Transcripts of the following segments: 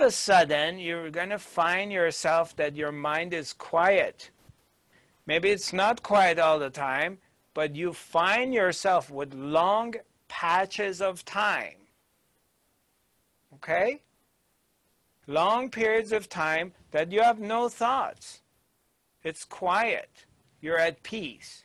of a sudden you're going to find yourself that your mind is quiet. Maybe it's not quiet all the time, but you find yourself with long patches of time. Okay? Long periods of time that you have no thoughts. It's quiet. You're at peace.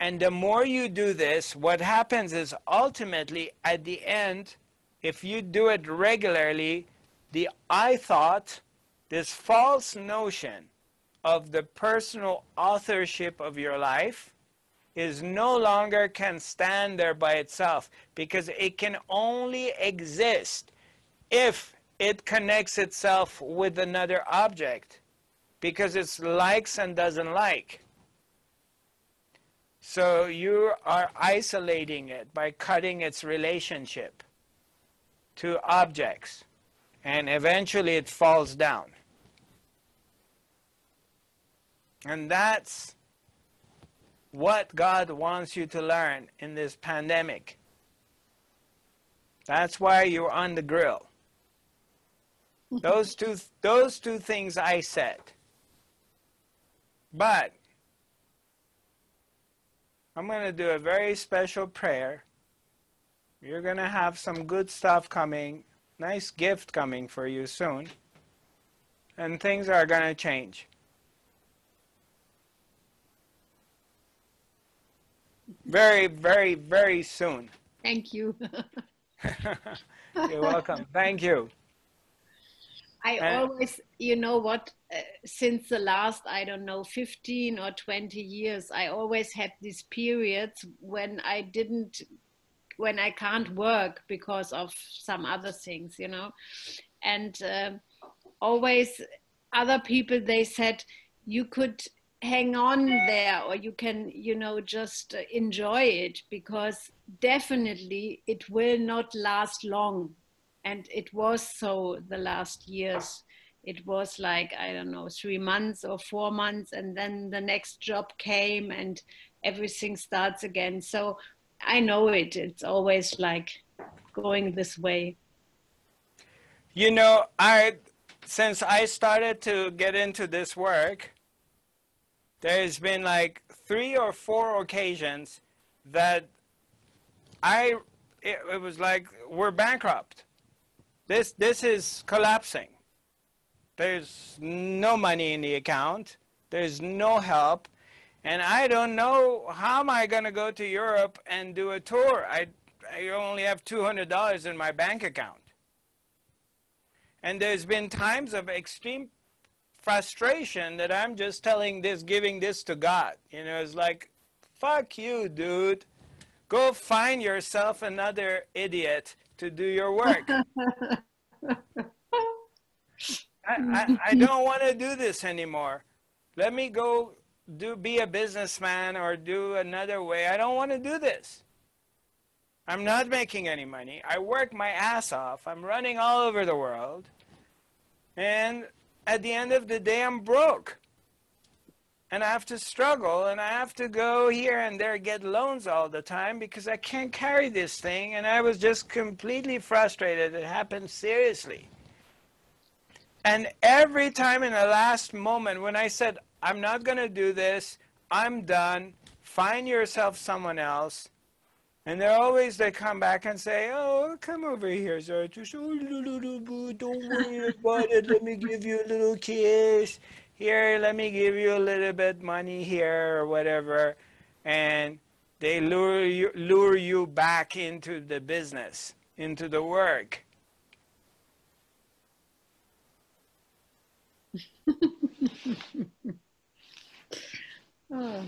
And the more you do this, what happens is ultimately at the end, if you do it regularly, the I thought, this false notion of the personal authorship of your life, is no longer can stand there by itself because it can only exist if it connects itself with another object because it's likes and doesn't like. So you are isolating it by cutting its relationship to objects and eventually it falls down. And that's what God wants you to learn in this pandemic. That's why you're on the grill. those two those two things I said. But I'm going to do a very special prayer. You're going to have some good stuff coming, nice gift coming for you soon. And things are going to change. very, very, very soon. Thank you. You're welcome. Thank you. I and always, you know what, uh, since the last, I don't know, 15 or 20 years, I always had these periods when I didn't, when I can't work because of some other things, you know. And uh, always other people, they said, you could hang on there or you can you know just enjoy it because definitely it will not last long. And it was so the last years. It was like i don't know 3 months or 4 months and then the next job came and everything starts again. So i know it it's always like going this way you know i since i started to get into this work there's been like three or four occasions that I it, it, was like we're bankrupt. This this is collapsing. There's no money in the account. There's no help, and I don't know how am I going to go to Europe and do a tour. I I only have two hundred dollars in my bank account. And there's been times of extreme frustration that I'm just telling this, giving this to God. You know, it's like, fuck you, dude. Go find yourself another idiot to do your work. I, I, I don't want to do this anymore. Let me go do be a businessman or do another way. I don't want to do this. I'm not making any money. I work my ass off. I'm running all over the world. And at the end of the day, I'm broke. And I have to struggle and I have to go here and there get loans all the time because I can't carry this thing. And I was just completely frustrated. It happened seriously. And every time in the last moment when I said, I'm not going to do this, I'm done, find yourself someone else, and they're always, they come back and say, oh, come over here, Zarathustra. Oh, don't worry about it. Let me give you a little kiss. Here, let me give you a little bit money here or whatever. And they lure you, lure you back into the business, into the work. oh.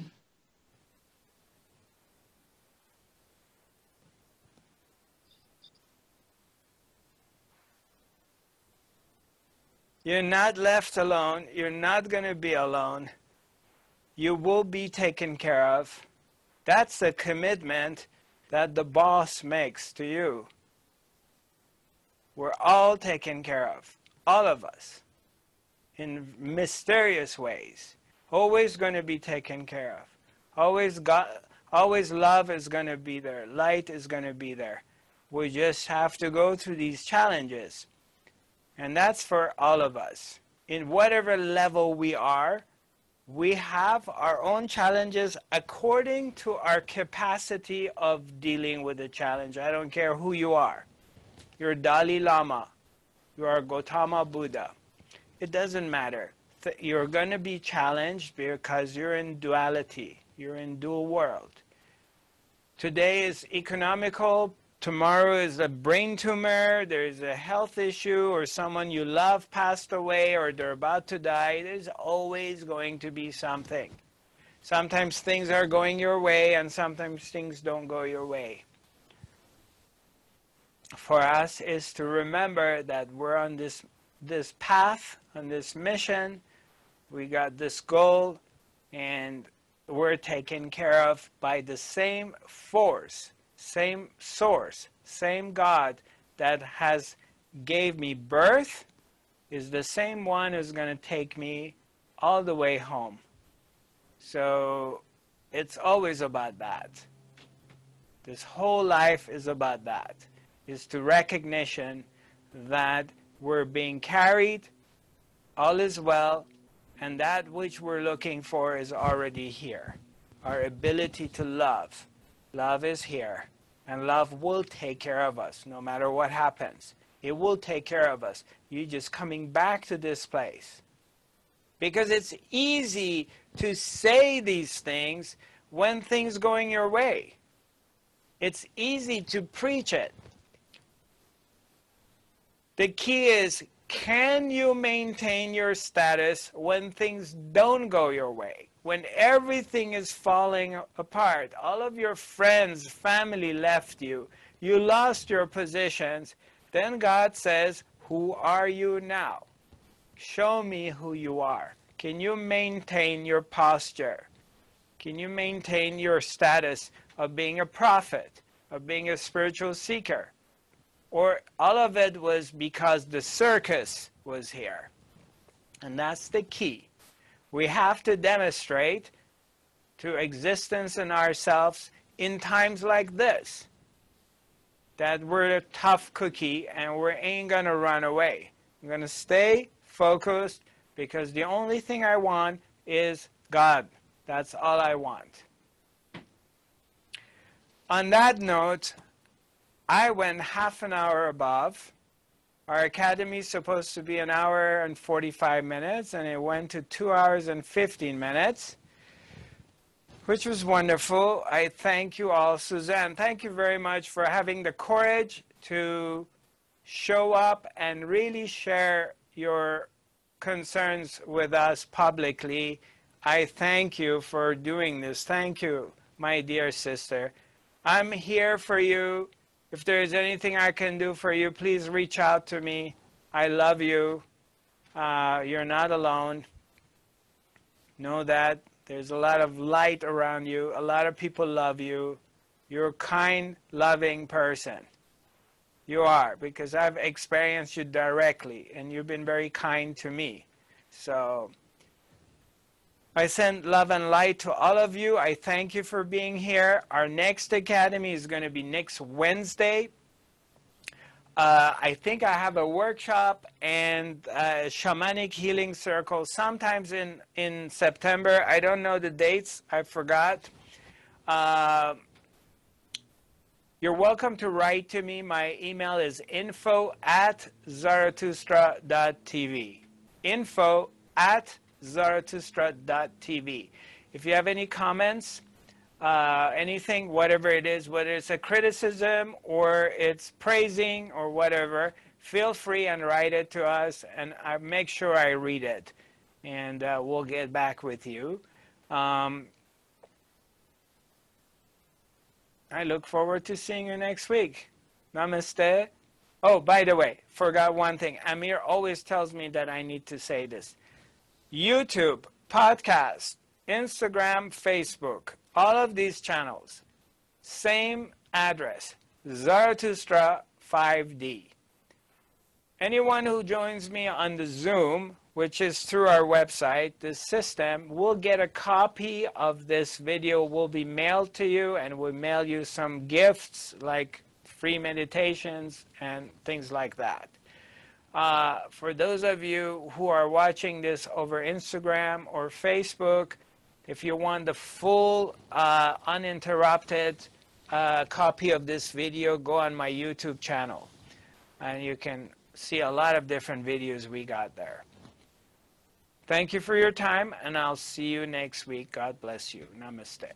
You're not left alone. You're not going to be alone. You will be taken care of. That's the commitment that the boss makes to you. We're all taken care of, all of us, in mysterious ways. Always going to be taken care of. Always, God, always love is going to be there. Light is going to be there. We just have to go through these challenges. And that's for all of us. In whatever level we are, we have our own challenges according to our capacity of dealing with the challenge. I don't care who you are. You're Dalai Lama. You are Gautama Buddha. It doesn't matter. You're going to be challenged because you're in duality. You're in dual world. Today is economical tomorrow is a brain tumor, there's a health issue, or someone you love passed away, or they're about to die, there's always going to be something. Sometimes things are going your way, and sometimes things don't go your way. For us is to remember that we're on this this path, on this mission. We got this goal, and we're taken care of by the same force same source, same God that has gave me birth is the same one who's going to take me all the way home. So it's always about that. This whole life is about that. Is to recognition that we're being carried, all is well, and that which we're looking for is already here. Our ability to love. Love is here. And love will take care of us no matter what happens. It will take care of us. You're just coming back to this place. Because it's easy to say these things when things going your way. It's easy to preach it. The key is can you maintain your status when things don't go your way? when everything is falling apart, all of your friends, family left you, you lost your positions, then God says, Who are you now? Show me who you are. Can you maintain your posture? Can you maintain your status of being a prophet, of being a spiritual seeker? Or all of it was because the circus was here. And that's the key we have to demonstrate to existence and ourselves in times like this that we're a tough cookie and we ain't going to run away. I'm going to stay focused because the only thing I want is God. That's all I want. On that note, I went half an hour above our academy is supposed to be an hour and 45 minutes, and it went to two hours and 15 minutes, which was wonderful. I thank you all. Suzanne, thank you very much for having the courage to show up and really share your concerns with us publicly. I thank you for doing this. Thank you, my dear sister. I'm here for you if there is anything I can do for you, please reach out to me. I love you. Uh, you're not alone. Know that there's a lot of light around you. A lot of people love you. You're a kind, loving person. You are, because I've experienced you directly, and you've been very kind to me. So I send love and light to all of you. I thank you for being here. Our next academy is going to be next Wednesday. Uh, I think I have a workshop and a shamanic healing circle sometimes in, in September. I don't know the dates, I forgot. Uh, you're welcome to write to me. My email is info at zarathustra.tv. Info at zarathustra.tv. If you have any comments, uh, anything, whatever it is, whether it's a criticism or it's praising or whatever, feel free and write it to us, and I make sure I read it, and uh, we'll get back with you. Um, I look forward to seeing you next week. Namaste. Oh, by the way, forgot one thing. Amir always tells me that I need to say this. YouTube, podcast, Instagram, Facebook, all of these channels, same address, Zarathustra 5D. Anyone who joins me on the Zoom, which is through our website, the system, will get a copy of this video, will be mailed to you, and we'll mail you some gifts like free meditations and things like that. Uh, for those of you who are watching this over Instagram or Facebook, if you want the full uh, uninterrupted uh, copy of this video, go on my YouTube channel. And you can see a lot of different videos we got there. Thank you for your time, and I'll see you next week. God bless you. Namaste.